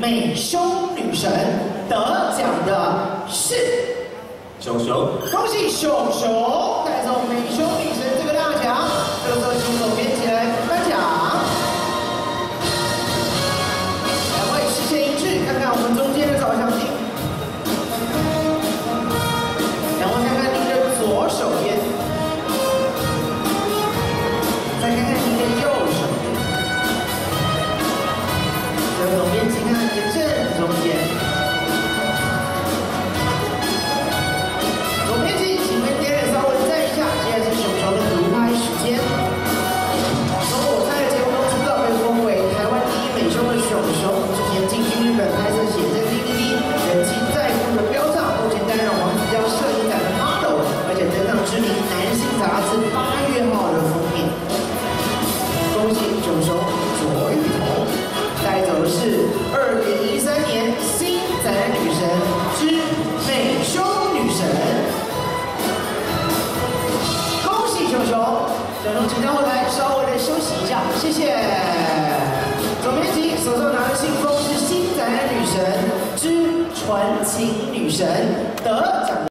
美胸女神，得奖的是。熊熊，恭喜熊熊杂志八月号的封面。恭喜熊熊卓玉彤，带走的是二零一三年新宅女神之美胸女神。恭喜熊熊，熊熊请到后台稍微的休息一下，谢谢。总编辑手上拿的信封是新宅女神之纯情女神得奖